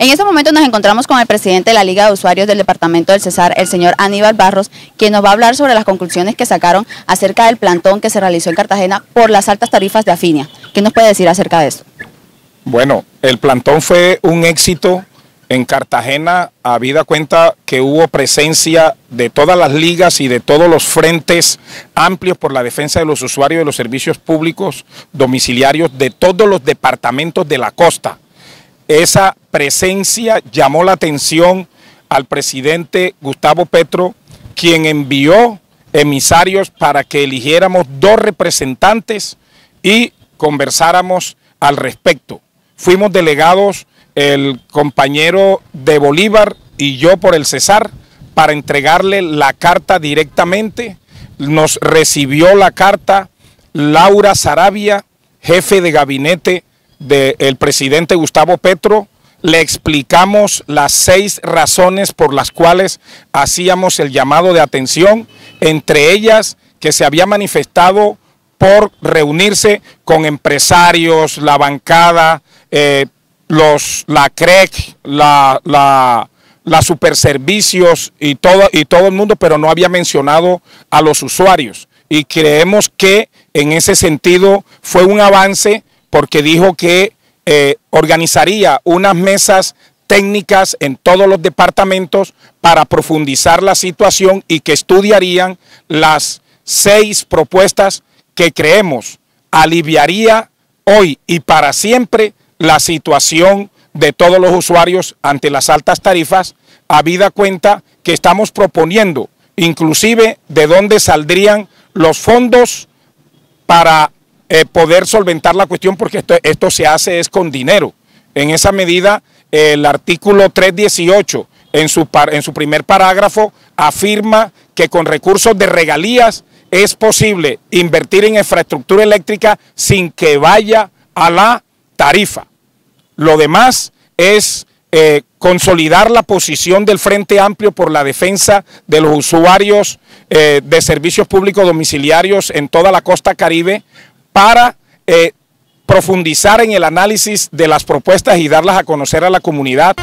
En este momento nos encontramos con el presidente de la Liga de Usuarios del Departamento del Cesar, el señor Aníbal Barros, quien nos va a hablar sobre las conclusiones que sacaron acerca del plantón que se realizó en Cartagena por las altas tarifas de Afinia. ¿Qué nos puede decir acerca de eso? Bueno, el plantón fue un éxito en Cartagena, habida cuenta que hubo presencia de todas las ligas y de todos los frentes amplios por la defensa de los usuarios de los servicios públicos domiciliarios de todos los departamentos de la costa. Esa presencia llamó la atención al presidente Gustavo Petro, quien envió emisarios para que eligiéramos dos representantes y conversáramos al respecto. Fuimos delegados el compañero de Bolívar y yo por el Cesar para entregarle la carta directamente. Nos recibió la carta Laura Sarabia, jefe de gabinete del presidente Gustavo Petro, le explicamos las seis razones por las cuales hacíamos el llamado de atención, entre ellas que se había manifestado por reunirse con empresarios, la bancada, eh, los, la CREC, la, la, la Superservicios y todo, y todo el mundo, pero no había mencionado a los usuarios. Y creemos que en ese sentido fue un avance porque dijo que eh, organizaría unas mesas técnicas en todos los departamentos para profundizar la situación y que estudiarían las seis propuestas que creemos aliviaría hoy y para siempre la situación de todos los usuarios ante las altas tarifas, habida cuenta que estamos proponiendo inclusive de dónde saldrían los fondos para eh, poder solventar la cuestión porque esto, esto se hace es con dinero. En esa medida, el artículo 318 en su, en su primer parágrafo afirma que con recursos de regalías es posible invertir en infraestructura eléctrica sin que vaya a la tarifa. Lo demás es eh, consolidar la posición del Frente Amplio por la defensa de los usuarios eh, de servicios públicos domiciliarios en toda la costa caribe para eh, profundizar en el análisis de las propuestas y darlas a conocer a la comunidad.